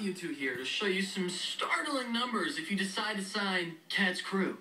you two here to show you some startling numbers if you decide to sign Cat's Crew.